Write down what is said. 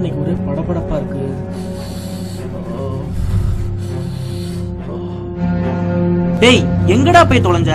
ஒரே படபடப்பா இருக்கு. டேய் எங்கடா போய் தொலைஞ்ச?